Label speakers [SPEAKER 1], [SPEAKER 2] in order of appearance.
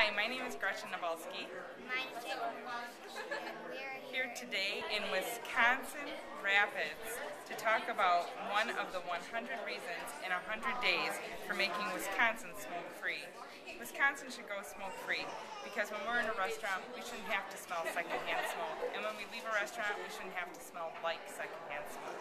[SPEAKER 1] Hi, my name is Gretchen Niedbalski.
[SPEAKER 2] name is Jacob we're
[SPEAKER 1] Here today in Wisconsin Rapids to talk about one of the 100 reasons in 100 days for making Wisconsin smoke free. Wisconsin should go smoke free because when we're in a restaurant, we shouldn't have to smell secondhand smoke. And when we leave a restaurant, we shouldn't have to smell like secondhand smoke.